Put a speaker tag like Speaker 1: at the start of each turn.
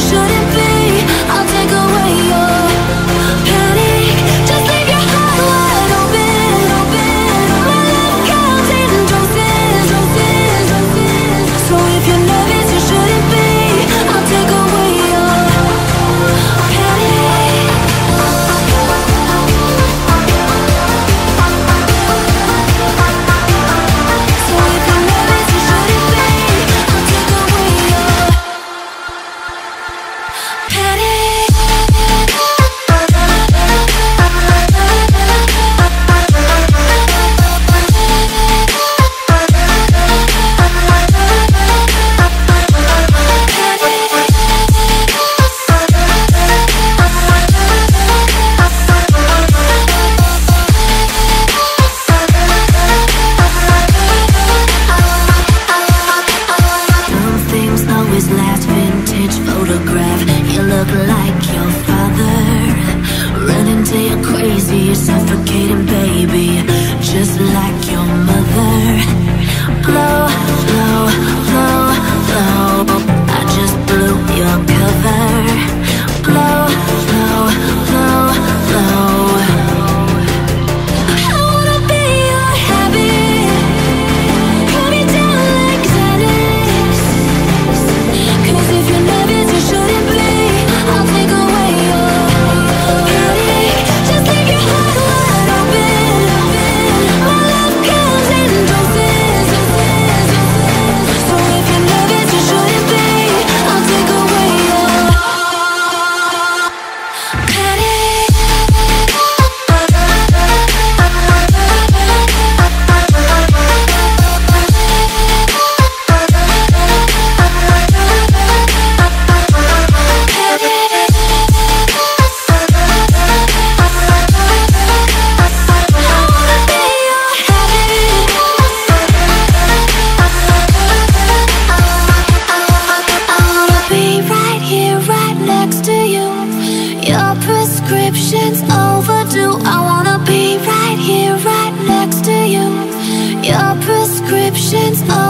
Speaker 1: 说 suffocating, baby. Just like prescription's overdue. I wanna be right here, right next to you. Your prescription's overdue